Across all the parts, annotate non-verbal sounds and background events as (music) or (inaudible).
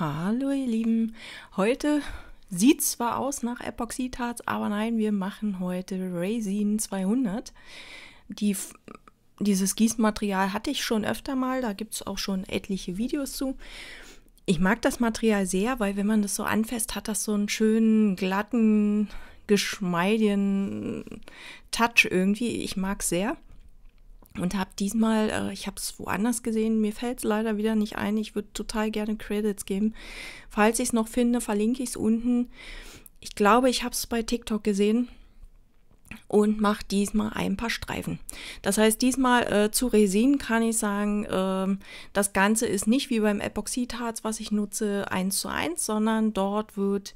Hallo ihr Lieben, heute sieht zwar aus nach Epoxidharz, aber nein, wir machen heute Resin 200. Die, dieses Gießmaterial hatte ich schon öfter mal, da gibt es auch schon etliche Videos zu. Ich mag das Material sehr, weil wenn man das so anfasst, hat das so einen schönen, glatten, geschmeidigen Touch irgendwie. Ich mag es sehr und habe diesmal, äh, ich habe es woanders gesehen, mir fällt es leider wieder nicht ein. Ich würde total gerne Credits geben. Falls ich es noch finde, verlinke ich es unten. Ich glaube, ich habe es bei TikTok gesehen und mache diesmal ein paar Streifen. Das heißt, diesmal äh, zu Resin kann ich sagen, äh, das Ganze ist nicht wie beim Epoxidharz, was ich nutze, 1 zu 1, sondern dort wird,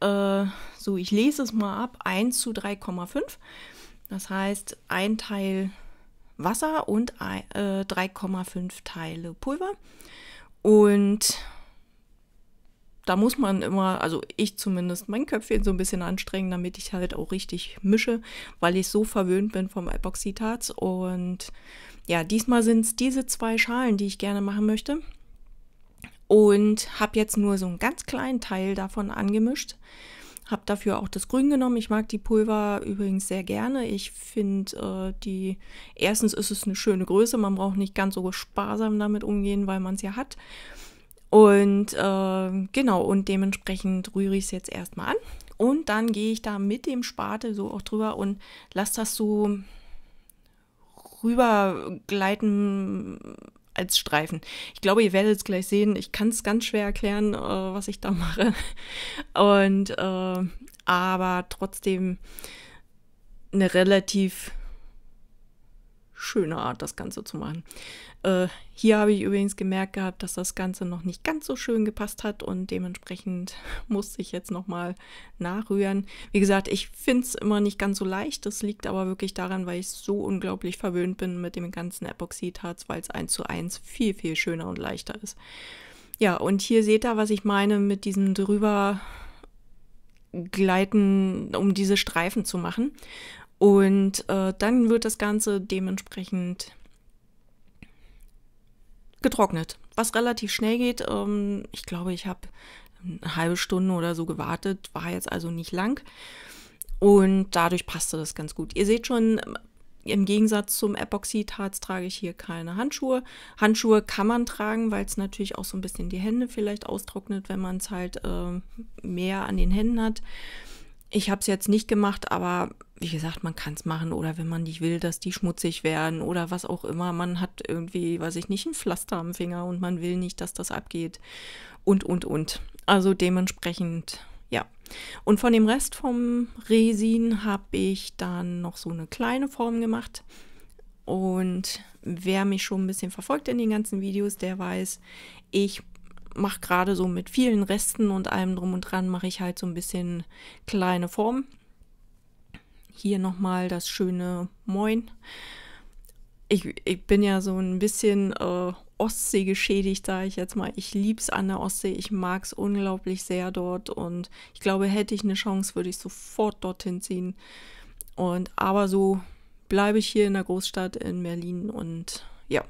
äh, so ich lese es mal ab, 1 zu 3,5. Das heißt, ein Teil Wasser und äh, 3,5 Teile Pulver. Und da muss man immer, also ich zumindest, mein Köpfchen so ein bisschen anstrengen, damit ich halt auch richtig mische, weil ich so verwöhnt bin vom Epoxidharz. Und ja, diesmal sind es diese zwei Schalen, die ich gerne machen möchte. Und habe jetzt nur so einen ganz kleinen Teil davon angemischt. Habe dafür auch das Grün genommen. Ich mag die Pulver übrigens sehr gerne. Ich finde äh, die, erstens ist es eine schöne Größe. Man braucht nicht ganz so sparsam damit umgehen, weil man es ja hat. Und äh, genau, und dementsprechend rühre ich es jetzt erstmal an. Und dann gehe ich da mit dem Spatel so auch drüber und lasse das so rübergleiten als Streifen. Ich glaube, ihr werdet es gleich sehen. Ich kann es ganz schwer erklären, äh, was ich da mache. (laughs) Und äh, aber trotzdem eine relativ schöne Art, das Ganze zu machen. Äh, hier habe ich übrigens gemerkt gehabt, dass das Ganze noch nicht ganz so schön gepasst hat und dementsprechend (laughs) musste ich jetzt nochmal nachrühren. Wie gesagt, ich finde es immer nicht ganz so leicht. Das liegt aber wirklich daran, weil ich so unglaublich verwöhnt bin mit dem ganzen Epoxidharz, weil es eins zu eins viel, viel schöner und leichter ist. Ja, und hier seht ihr, was ich meine mit diesem drüber gleiten, um diese Streifen zu machen. Und äh, dann wird das Ganze dementsprechend getrocknet, was relativ schnell geht. Ähm, ich glaube, ich habe eine halbe Stunde oder so gewartet, war jetzt also nicht lang. Und dadurch passte das ganz gut. Ihr seht schon, im Gegensatz zum Epoxidharz trage ich hier keine Handschuhe. Handschuhe kann man tragen, weil es natürlich auch so ein bisschen die Hände vielleicht austrocknet, wenn man es halt äh, mehr an den Händen hat. Ich habe es jetzt nicht gemacht, aber wie gesagt, man kann es machen oder wenn man nicht will, dass die schmutzig werden oder was auch immer. Man hat irgendwie, weiß ich nicht, ein Pflaster am Finger und man will nicht, dass das abgeht und, und, und. Also dementsprechend, ja. Und von dem Rest vom Resin habe ich dann noch so eine kleine Form gemacht. Und wer mich schon ein bisschen verfolgt in den ganzen Videos, der weiß, ich mache gerade so mit vielen Resten und allem drum und dran, mache ich halt so ein bisschen kleine Formen. Hier nochmal das schöne Moin. Ich, ich bin ja so ein bisschen äh, Ostsee geschädigt, sage ich jetzt mal. Ich liebe es an der Ostsee. Ich mag es unglaublich sehr dort. Und ich glaube, hätte ich eine Chance, würde ich sofort dorthin ziehen. Und aber so bleibe ich hier in der Großstadt in Berlin und ja.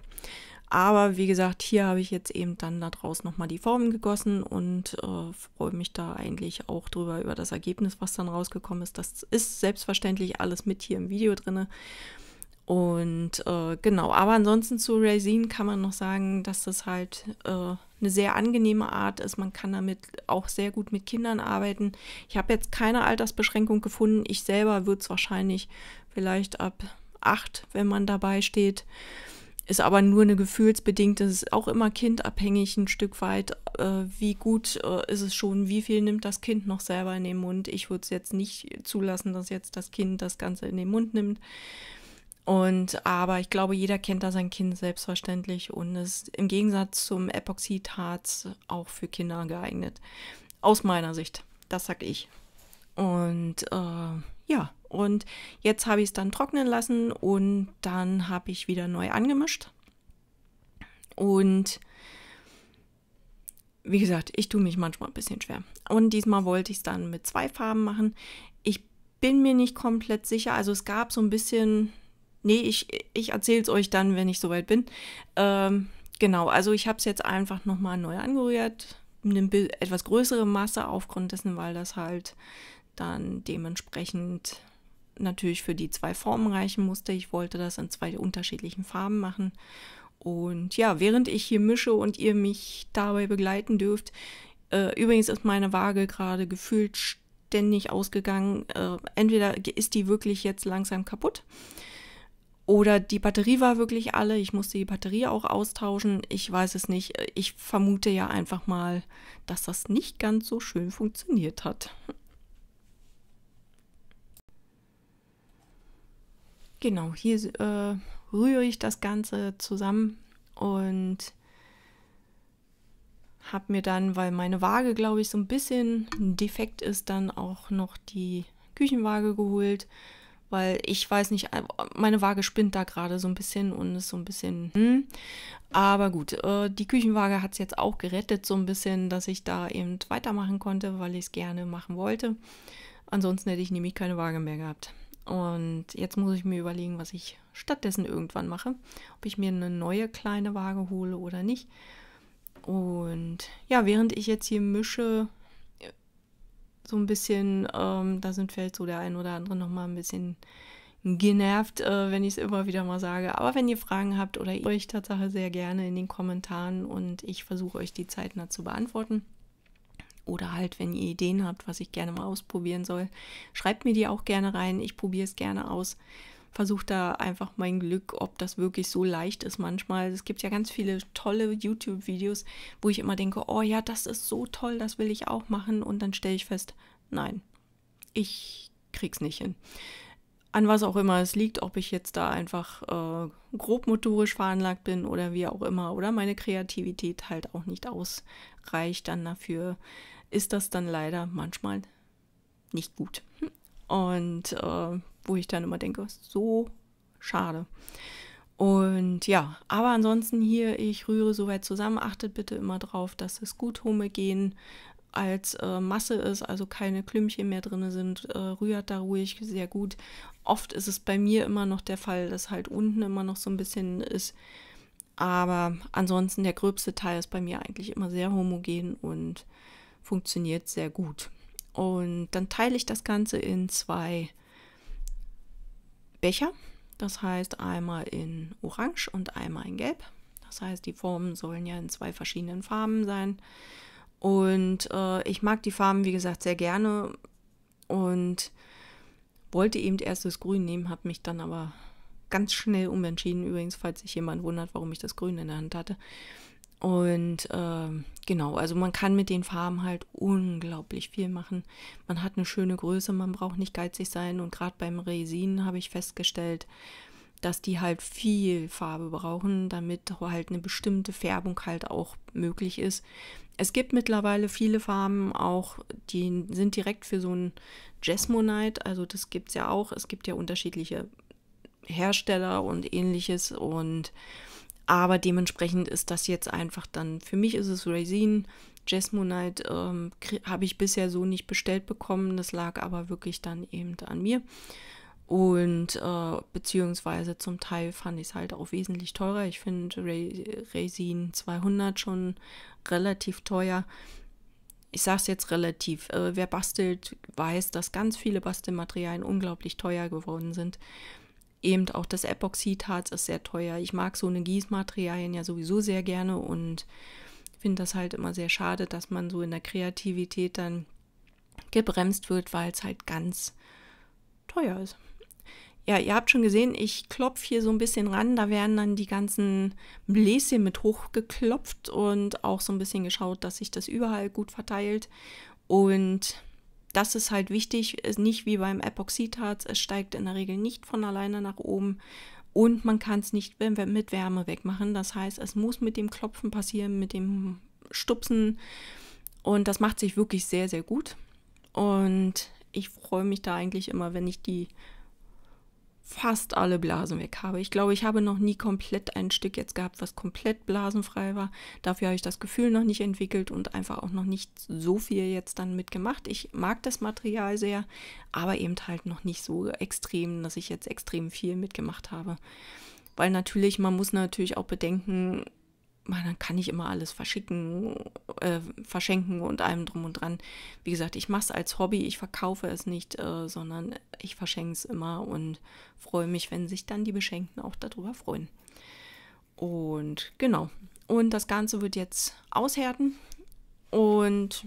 Aber wie gesagt, hier habe ich jetzt eben dann daraus nochmal die Formen gegossen und äh, freue mich da eigentlich auch drüber, über das Ergebnis, was dann rausgekommen ist. Das ist selbstverständlich alles mit hier im Video drin. Und äh, genau, aber ansonsten zu Resin kann man noch sagen, dass das halt äh, eine sehr angenehme Art ist. Man kann damit auch sehr gut mit Kindern arbeiten. Ich habe jetzt keine Altersbeschränkung gefunden. Ich selber würde es wahrscheinlich vielleicht ab acht, wenn man dabei steht, ist aber nur eine gefühlsbedingte, ist auch immer kindabhängig ein Stück weit. Äh, wie gut äh, ist es schon, wie viel nimmt das Kind noch selber in den Mund? Ich würde es jetzt nicht zulassen, dass jetzt das Kind das Ganze in den Mund nimmt. Und aber ich glaube, jeder kennt da sein Kind selbstverständlich und ist im Gegensatz zum Epoxidharz auch für Kinder geeignet. Aus meiner Sicht. Das sag ich. Und äh, ja, und jetzt habe ich es dann trocknen lassen und dann habe ich wieder neu angemischt. Und wie gesagt, ich tue mich manchmal ein bisschen schwer. Und diesmal wollte ich es dann mit zwei Farben machen. Ich bin mir nicht komplett sicher. Also es gab so ein bisschen. Nee, ich, ich erzähle es euch dann, wenn ich soweit bin. Ähm, genau, also ich habe es jetzt einfach nochmal neu angerührt eine etwas größere Masse aufgrund dessen, weil das halt dann dementsprechend natürlich für die zwei Formen reichen musste. Ich wollte das in zwei unterschiedlichen Farben machen. Und ja, während ich hier mische und ihr mich dabei begleiten dürft, äh, übrigens ist meine Waage gerade gefühlt ständig ausgegangen. Äh, entweder ist die wirklich jetzt langsam kaputt oder die Batterie war wirklich alle. Ich musste die Batterie auch austauschen. Ich weiß es nicht. Ich vermute ja einfach mal, dass das nicht ganz so schön funktioniert hat. Genau, hier äh, rühre ich das Ganze zusammen und habe mir dann, weil meine Waage, glaube ich, so ein bisschen defekt ist, dann auch noch die Küchenwaage geholt, weil ich weiß nicht, äh, meine Waage spinnt da gerade so ein bisschen und ist so ein bisschen. Hm. Aber gut, äh, die Küchenwaage hat es jetzt auch gerettet, so ein bisschen, dass ich da eben weitermachen konnte, weil ich es gerne machen wollte. Ansonsten hätte ich nämlich keine Waage mehr gehabt. Und jetzt muss ich mir überlegen, was ich stattdessen irgendwann mache. Ob ich mir eine neue kleine Waage hole oder nicht. Und ja, während ich jetzt hier mische, so ein bisschen, ähm, da sind vielleicht so der ein oder andere nochmal ein bisschen genervt, äh, wenn ich es immer wieder mal sage. Aber wenn ihr Fragen habt oder euch Tatsache sehr gerne in den Kommentaren und ich versuche euch die zeitnah zu beantworten. Oder halt, wenn ihr Ideen habt, was ich gerne mal ausprobieren soll, schreibt mir die auch gerne rein. Ich probiere es gerne aus. Versuche da einfach mein Glück, ob das wirklich so leicht ist manchmal. Es gibt ja ganz viele tolle YouTube-Videos, wo ich immer denke, oh ja, das ist so toll, das will ich auch machen. Und dann stelle ich fest, nein, ich krieg's nicht hin. An was auch immer es liegt, ob ich jetzt da einfach äh, grobmotorisch veranlagt bin oder wie auch immer, oder meine Kreativität halt auch nicht ausreicht dann dafür, ist das dann leider manchmal nicht gut. Und äh, wo ich dann immer denke, so schade. Und ja, aber ansonsten hier, ich rühre soweit zusammen. Achtet bitte immer drauf, dass es gut homogen als äh, Masse ist, also keine Klümpchen mehr drin sind. Äh, rührt da ruhig sehr gut. Oft ist es bei mir immer noch der Fall, dass halt unten immer noch so ein bisschen ist. Aber ansonsten der gröbste Teil ist bei mir eigentlich immer sehr homogen und funktioniert sehr gut. Und dann teile ich das Ganze in zwei Becher. Das heißt einmal in Orange und einmal in Gelb. Das heißt, die Formen sollen ja in zwei verschiedenen Farben sein. Und äh, ich mag die Farben, wie gesagt, sehr gerne und wollte eben erst das Grün nehmen, habe mich dann aber ganz schnell umentschieden. Übrigens, falls sich jemand wundert, warum ich das Grün in der Hand hatte. Und äh, genau, also man kann mit den Farben halt unglaublich viel machen. Man hat eine schöne Größe, man braucht nicht geizig sein. Und gerade beim Resin habe ich festgestellt, dass die halt viel Farbe brauchen, damit halt eine bestimmte Färbung halt auch möglich ist. Es gibt mittlerweile viele Farben auch, die sind direkt für so ein Jasmonite, also das gibt es ja auch. Es gibt ja unterschiedliche Hersteller und ähnliches und aber dementsprechend ist das jetzt einfach dann, für mich ist es Resin. Jasmonite ähm, habe ich bisher so nicht bestellt bekommen. Das lag aber wirklich dann eben an mir. Und äh, beziehungsweise zum Teil fand ich es halt auch wesentlich teurer. Ich finde Resin 200 schon relativ teuer. Ich sage es jetzt relativ. Äh, wer bastelt, weiß, dass ganz viele Bastelmaterialien unglaublich teuer geworden sind. Eben auch das Epoxidharz ist sehr teuer. Ich mag so eine Gießmaterialien ja sowieso sehr gerne und finde das halt immer sehr schade, dass man so in der Kreativität dann gebremst wird, weil es halt ganz teuer ist. Ja, ihr habt schon gesehen, ich klopfe hier so ein bisschen ran. Da werden dann die ganzen Bläschen mit hochgeklopft und auch so ein bisschen geschaut, dass sich das überall gut verteilt. Und das ist halt wichtig, ist nicht wie beim Epoxidharz, es steigt in der Regel nicht von alleine nach oben und man kann es nicht mit Wärme wegmachen. Das heißt, es muss mit dem Klopfen passieren, mit dem Stupsen und das macht sich wirklich sehr, sehr gut. Und ich freue mich da eigentlich immer, wenn ich die fast alle Blasen weg habe. Ich glaube, ich habe noch nie komplett ein Stück jetzt gehabt, was komplett blasenfrei war. Dafür habe ich das Gefühl noch nicht entwickelt und einfach auch noch nicht so viel jetzt dann mitgemacht. Ich mag das Material sehr, aber eben halt noch nicht so extrem, dass ich jetzt extrem viel mitgemacht habe. Weil natürlich, man muss natürlich auch bedenken, man kann nicht immer alles verschicken, äh, verschenken und allem drum und dran. Wie gesagt, ich mache es als Hobby, ich verkaufe es nicht, äh, sondern ich verschenke es immer und freue mich, wenn sich dann die Beschenkten auch darüber freuen. Und genau. Und das Ganze wird jetzt aushärten. Und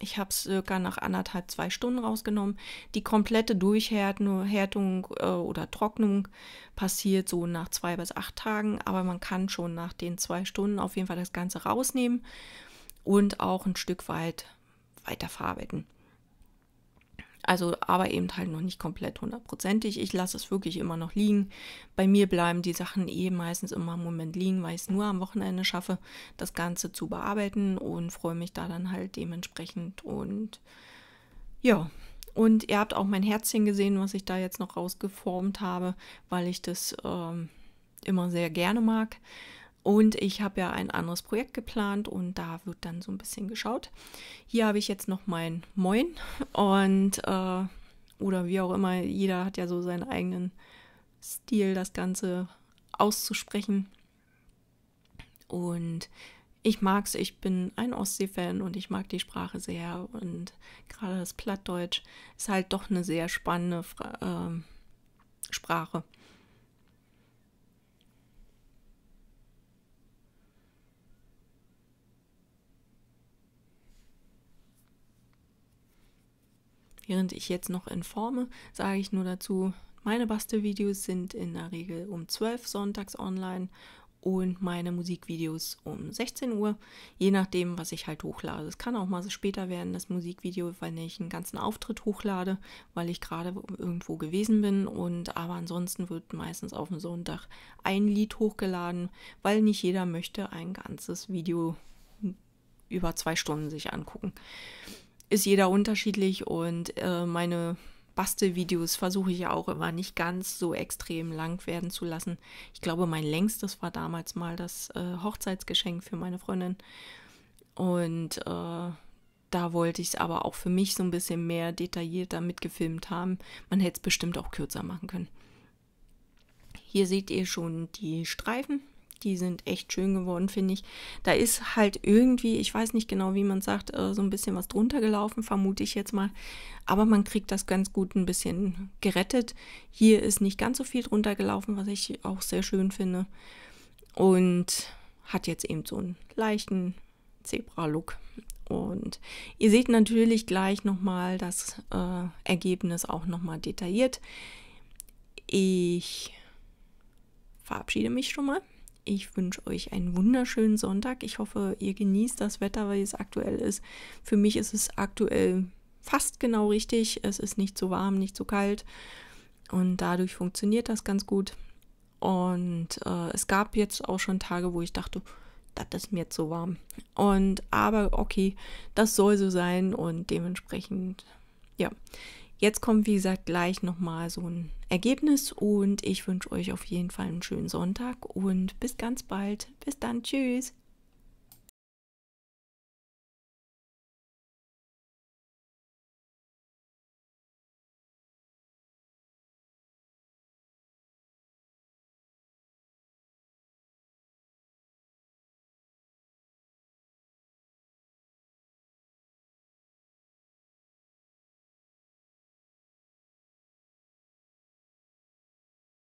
ich habe es circa nach anderthalb, zwei Stunden rausgenommen. Die komplette Durchhärtung äh, oder Trocknung passiert so nach zwei bis acht Tagen, aber man kann schon nach den zwei Stunden auf jeden Fall das Ganze rausnehmen und auch ein Stück weit weiterverarbeiten. Also, aber eben halt noch nicht komplett hundertprozentig. Ich lasse es wirklich immer noch liegen. Bei mir bleiben die Sachen eh meistens immer im Moment liegen, weil ich es nur am Wochenende schaffe, das Ganze zu bearbeiten und freue mich da dann halt dementsprechend. Und ja, und ihr habt auch mein Herzchen gesehen, was ich da jetzt noch rausgeformt habe, weil ich das ähm, immer sehr gerne mag. Und ich habe ja ein anderes Projekt geplant und da wird dann so ein bisschen geschaut. Hier habe ich jetzt noch mein Moin und äh, oder wie auch immer, jeder hat ja so seinen eigenen Stil, das Ganze auszusprechen. Und ich mag es, ich bin ein Ostsee-Fan und ich mag die Sprache sehr. Und gerade das Plattdeutsch ist halt doch eine sehr spannende Fra äh, Sprache. Während ich jetzt noch informe, sage ich nur dazu, meine Bastelvideos sind in der Regel um 12 sonntags online und meine Musikvideos um 16 Uhr, je nachdem, was ich halt hochlade. Es kann auch mal so später werden, das Musikvideo, weil ich einen ganzen Auftritt hochlade, weil ich gerade irgendwo gewesen bin. Und aber ansonsten wird meistens auf dem Sonntag ein Lied hochgeladen, weil nicht jeder möchte ein ganzes Video über zwei Stunden sich angucken ist jeder unterschiedlich und äh, meine Bastelvideos versuche ich ja auch immer nicht ganz so extrem lang werden zu lassen. Ich glaube, mein längstes war damals mal das äh, Hochzeitsgeschenk für meine Freundin. Und äh, da wollte ich es aber auch für mich so ein bisschen mehr detaillierter mitgefilmt haben. Man hätte es bestimmt auch kürzer machen können. Hier seht ihr schon die Streifen. Die sind echt schön geworden, finde ich. Da ist halt irgendwie, ich weiß nicht genau, wie man sagt, äh, so ein bisschen was drunter gelaufen, vermute ich jetzt mal. Aber man kriegt das ganz gut ein bisschen gerettet. Hier ist nicht ganz so viel drunter gelaufen, was ich auch sehr schön finde. Und hat jetzt eben so einen leichten Zebra-Look. Und ihr seht natürlich gleich nochmal das äh, Ergebnis auch nochmal detailliert. Ich verabschiede mich schon mal. Ich wünsche euch einen wunderschönen Sonntag. Ich hoffe, ihr genießt das Wetter, weil es aktuell ist. Für mich ist es aktuell fast genau richtig. Es ist nicht zu warm, nicht zu kalt. Und dadurch funktioniert das ganz gut. Und äh, es gab jetzt auch schon Tage, wo ich dachte, das ist mir zu warm. Und aber okay, das soll so sein und dementsprechend, ja. Jetzt kommt, wie gesagt, gleich nochmal so ein Ergebnis und ich wünsche euch auf jeden Fall einen schönen Sonntag und bis ganz bald. Bis dann, tschüss.